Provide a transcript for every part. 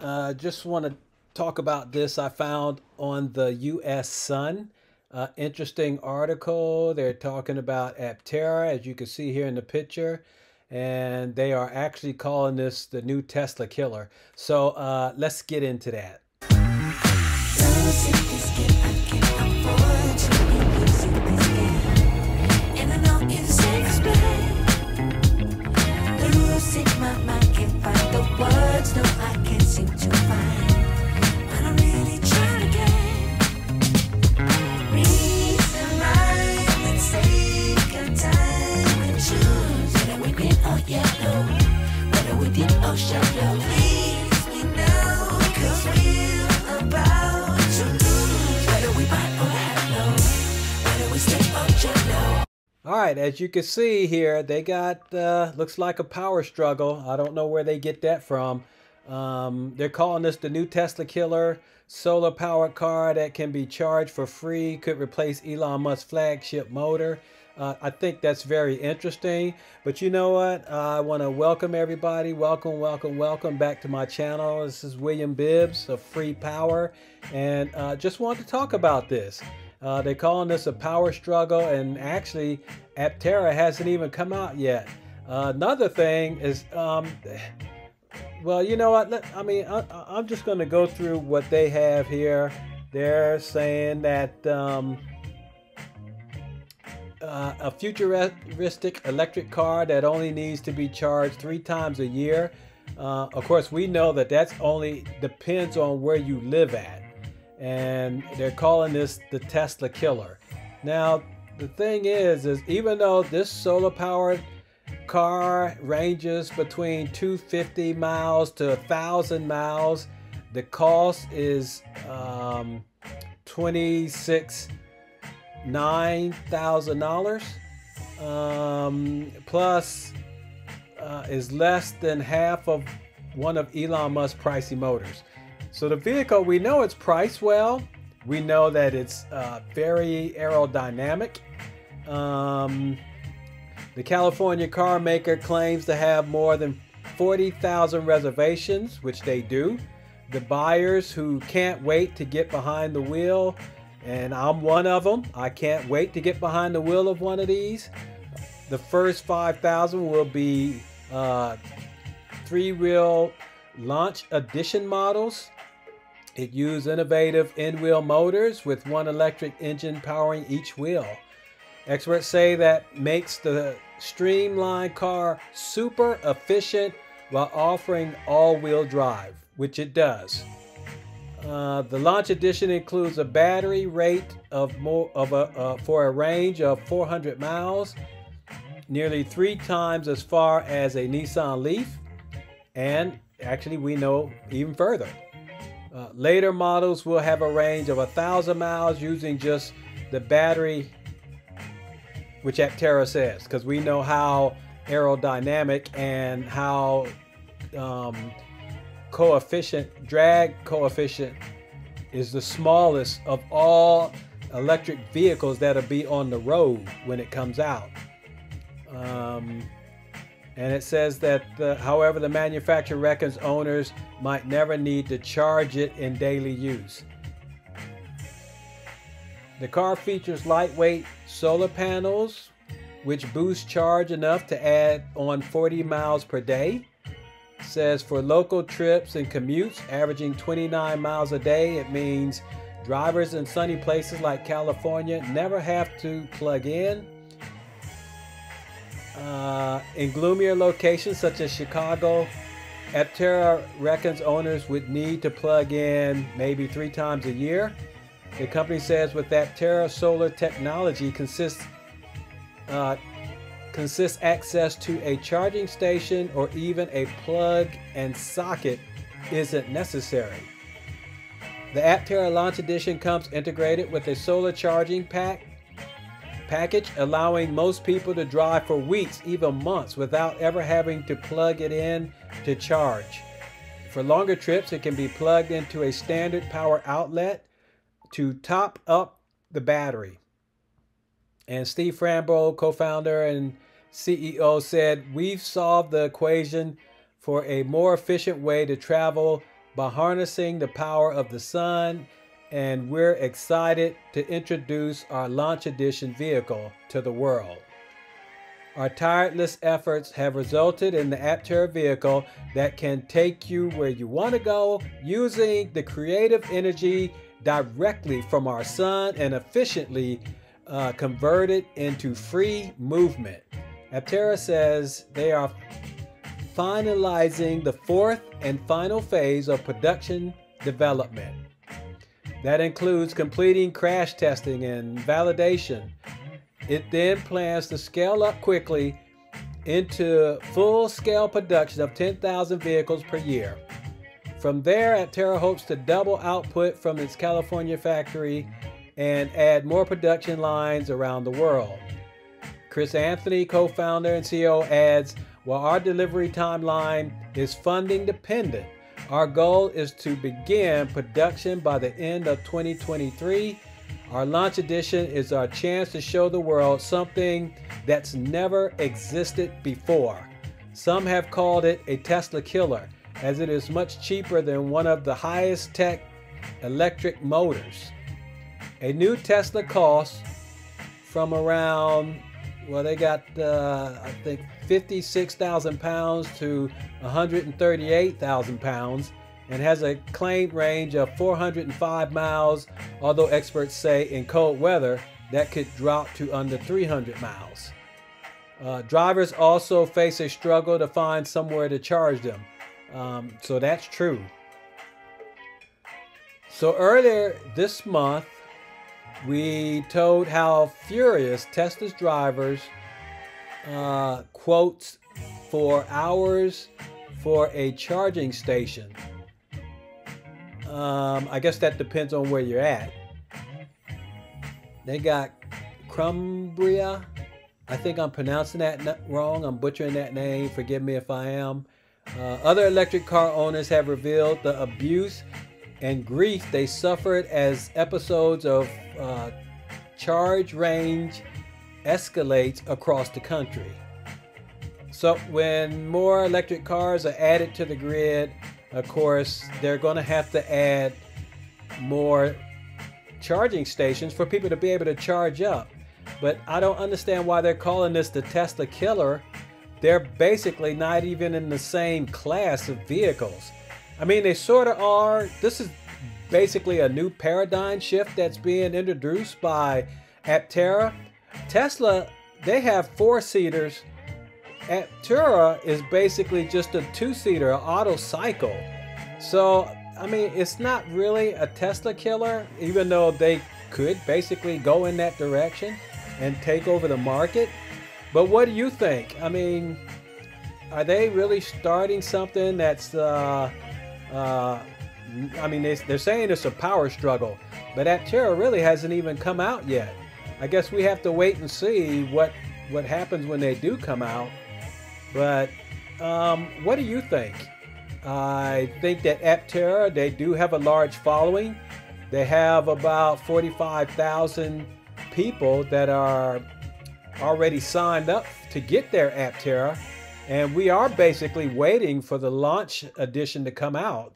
Uh, just want to talk about this I found on the U.S. Sun. Uh, interesting article. They're talking about Aptera, as you can see here in the picture, and they are actually calling this the new Tesla killer. So uh, let's get into that. Right, as you can see here, they got, uh, looks like a power struggle. I don't know where they get that from. Um, they're calling this the new Tesla killer, solar powered car that can be charged for free, could replace Elon Musk's flagship motor. Uh, I think that's very interesting. But you know what? Uh, I want to welcome everybody. Welcome, welcome, welcome back to my channel. This is William Bibbs of Free Power. And uh, just want to talk about this. Uh, they're calling this a power struggle, and actually, Aptera hasn't even come out yet. Uh, another thing is, um, well, you know what? I mean, I, am just going to go through what they have here. They're saying that um, uh, a futuristic electric car that only needs to be charged three times a year. Uh, of course, we know that that's only depends on where you live at and they're calling this the Tesla killer. Now, the thing is, is even though this solar powered car ranges between 250 miles to 1,000 miles, the cost is um, 26 nine thousand dollars um, plus uh, is less than half of one of Elon Musk's pricey motors. So the vehicle, we know it's priced well. We know that it's uh, very aerodynamic. Um, the California car maker claims to have more than 40,000 reservations, which they do. The buyers who can't wait to get behind the wheel, and I'm one of them. I can't wait to get behind the wheel of one of these. The first 5,000 will be uh, three-wheel launch edition models it used innovative in-wheel motors with one electric engine powering each wheel. Experts say that makes the streamlined car super efficient while offering all-wheel drive, which it does. Uh, the launch edition includes a battery rate of more of a uh, for a range of 400 miles, nearly three times as far as a Nissan Leaf, and actually we know even further. Uh, later models will have a range of a thousand miles using just the battery, which Aptera says, because we know how aerodynamic and how um, coefficient, drag coefficient is the smallest of all electric vehicles that'll be on the road when it comes out. Um, and it says that, the, however, the manufacturer reckons owners might never need to charge it in daily use. The car features lightweight solar panels, which boost charge enough to add on 40 miles per day. It says for local trips and commutes averaging 29 miles a day, it means drivers in sunny places like California never have to plug in uh, in gloomier locations such as Chicago, Aptera reckons owners would need to plug in maybe three times a year. The company says with Aptera solar technology consists uh, consists access to a charging station or even a plug and socket isn't necessary. The Aptera Launch Edition comes integrated with a solar charging pack package, allowing most people to drive for weeks, even months, without ever having to plug it in to charge. For longer trips, it can be plugged into a standard power outlet to top up the battery. And Steve Fambro, co founder and CEO, said, We've solved the equation for a more efficient way to travel by harnessing the power of the sun, and we're excited to introduce our Launch Edition vehicle to the world. Our tireless efforts have resulted in the Aptera vehicle that can take you where you want to go using the creative energy directly from our sun and efficiently uh, converted into free movement. Aptera says they are finalizing the fourth and final phase of production development. That includes completing crash testing and validation. It then plans to scale up quickly into full scale production of 10,000 vehicles per year. From there, Aptera hopes to double output from its California factory and add more production lines around the world. Chris Anthony, co founder and CEO, adds While our delivery timeline is funding dependent, our goal is to begin production by the end of 2023. Our launch edition is our chance to show the world something that's never existed before. Some have called it a Tesla killer as it is much cheaper than one of the highest tech electric motors. A new Tesla costs from around, well, they got, uh, I think, 56,000 pounds to 138,000 pounds and has a claimed range of 405 miles, although experts say in cold weather that could drop to under 300 miles. Uh, drivers also face a struggle to find somewhere to charge them. Um, so that's true. So earlier this month, we told how furious Tesla's drivers uh, quotes for hours for a charging station. Um, I guess that depends on where you're at. They got Crumbria. I think I'm pronouncing that wrong. I'm butchering that name. Forgive me if I am. Uh, other electric car owners have revealed the abuse and grief they suffered as episodes of uh, charge range escalates across the country. So, when more electric cars are added to the grid, of course, they're going to have to add more charging stations for people to be able to charge up. But I don't understand why they're calling this the Tesla killer they're basically not even in the same class of vehicles. I mean, they sort of are. This is basically a new paradigm shift that's being introduced by Aptera. Tesla, they have four seaters. Aptera is basically just a two seater, auto cycle. So, I mean, it's not really a Tesla killer, even though they could basically go in that direction and take over the market. But what do you think? I mean, are they really starting something that's, uh, uh, I mean, they, they're saying it's a power struggle, but Aptera really hasn't even come out yet. I guess we have to wait and see what what happens when they do come out. But um, what do you think? I think that Aptera, they do have a large following. They have about 45,000 people that are already signed up to get their Aptera, and we are basically waiting for the launch edition to come out.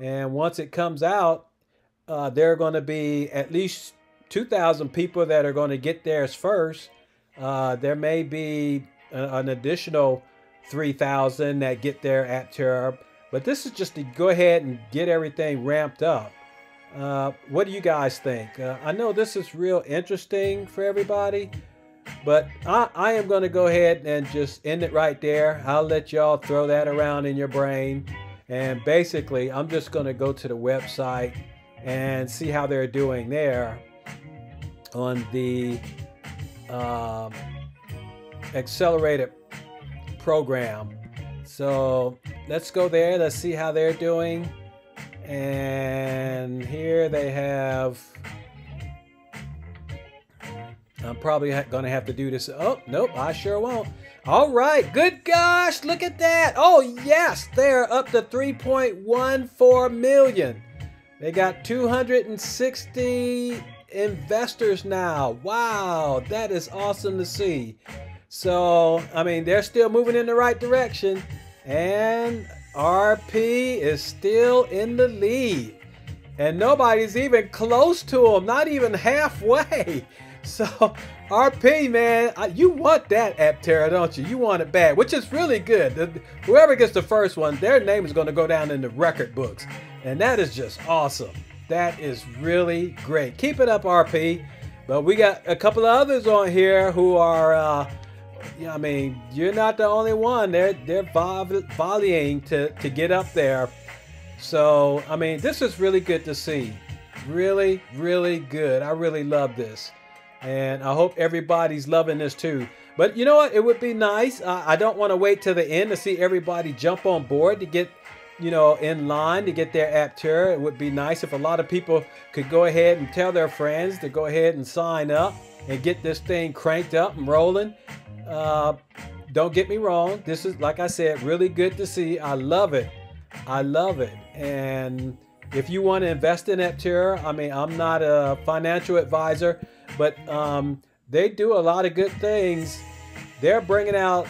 And once it comes out, uh, there are going to be at least 2,000 people that are going to get theirs first. Uh, there may be a, an additional 3,000 that get their Aptera, but this is just to go ahead and get everything ramped up. Uh, what do you guys think? Uh, I know this is real interesting for everybody, but I, I am going to go ahead and just end it right there. I'll let y'all throw that around in your brain. And basically, I'm just going to go to the website and see how they're doing there on the uh, accelerated program. So let's go there. Let's see how they're doing. And here they have I'm probably going to have to do this. Oh, nope, I sure won't. All right, good gosh, look at that. Oh, yes, they're up to 3.14 million. They got 260 investors now. Wow, that is awesome to see. So, I mean, they're still moving in the right direction. And RP is still in the lead. And nobody's even close to them, not even halfway. So, RP, man, you want that Aptera, don't you? You want it bad, which is really good. Whoever gets the first one, their name is going to go down in the record books. And that is just awesome. That is really great. Keep it up, RP. But we got a couple of others on here who are, uh, I mean, you're not the only one. They're they're volleying to to get up there. So I mean, this is really good to see. Really, really good. I really love this, and I hope everybody's loving this too. But you know what? It would be nice. I don't want to wait till the end to see everybody jump on board to get you know, in line to get their Aptera. It would be nice if a lot of people could go ahead and tell their friends to go ahead and sign up and get this thing cranked up and rolling. Uh, don't get me wrong. This is, like I said, really good to see. I love it. I love it. And if you want to invest in Aptera, I mean, I'm not a financial advisor, but um, they do a lot of good things. They're bringing out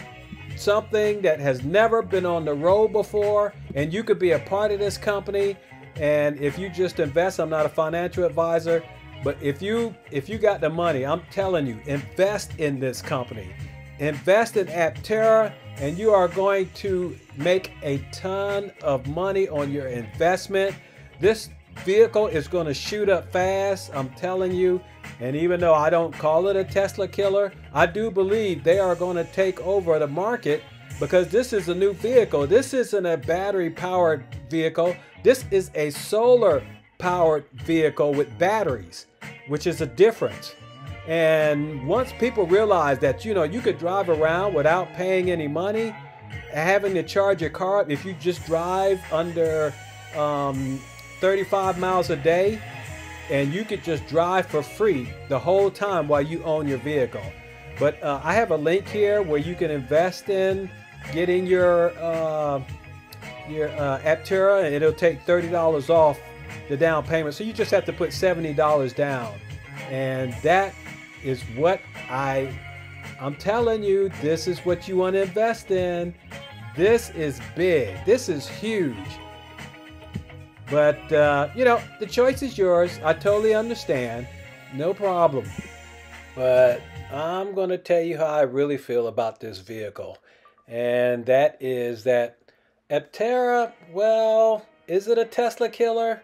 something that has never been on the road before, and you could be a part of this company. And if you just invest, I'm not a financial advisor, but if you if you got the money, I'm telling you, invest in this company. Invest in Aptera, and you are going to make a ton of money on your investment. This vehicle is going to shoot up fast. I'm telling you. And even though I don't call it a Tesla killer, I do believe they are going to take over the market because this is a new vehicle. This isn't a battery powered vehicle. This is a solar powered vehicle with batteries, which is a difference. And once people realize that, you know, you could drive around without paying any money, having to charge your car if you just drive under um, 35 miles a day, and you could just drive for free the whole time while you own your vehicle. But uh, I have a link here where you can invest in getting your uh, your uh, Aptera, and it'll take $30 off the down payment. So you just have to put $70 down, and that is what I I'm telling you. This is what you want to invest in. This is big. This is huge. But, uh, you know, the choice is yours. I totally understand. No problem. But I'm going to tell you how I really feel about this vehicle. And that is that Aptera, well, is it a Tesla killer?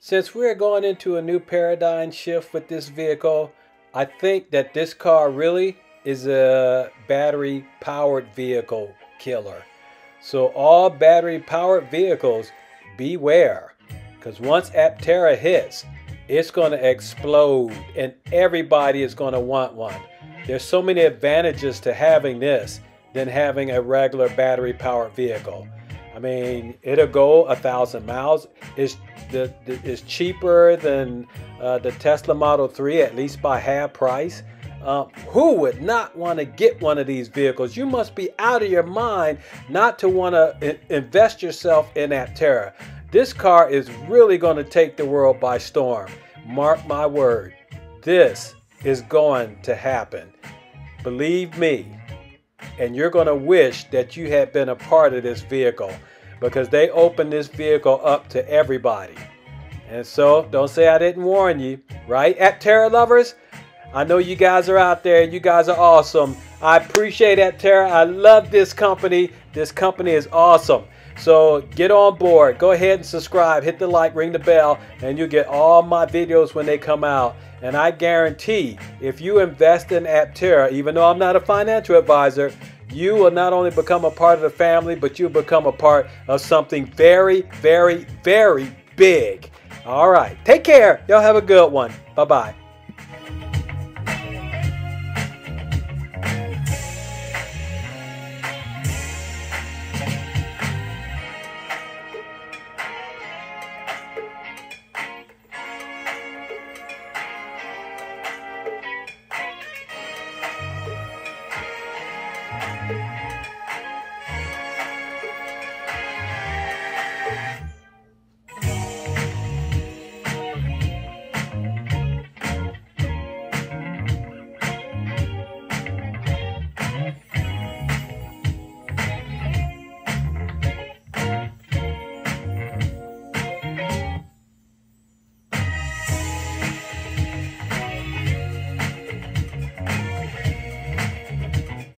Since we're going into a new paradigm shift with this vehicle, I think that this car really is a battery powered vehicle killer. So all battery powered vehicles beware. Because once Aptera hits, it's going to explode and everybody is going to want one. There's so many advantages to having this than having a regular battery powered vehicle. I mean, it'll go a thousand miles. It's, the, the, it's cheaper than uh, the Tesla Model 3, at least by half price. Uh, who would not want to get one of these vehicles? You must be out of your mind not to want to invest yourself in that Aptera. This car is really going to take the world by storm. Mark my word. This is going to happen. Believe me. And you're going to wish that you had been a part of this vehicle because they opened this vehicle up to everybody. And so, don't say I didn't warn you, right? At Aptera lovers, I know you guys are out there. You guys are awesome. I appreciate Aptera. I love this company. This company is awesome. So get on board. Go ahead and subscribe. Hit the like, ring the bell, and you'll get all my videos when they come out. And I guarantee if you invest in Aptera, even though I'm not a financial advisor, you will not only become a part of the family, but you'll become a part of something very, very, very big. All right. Take care. Y'all have a good one. Bye bye.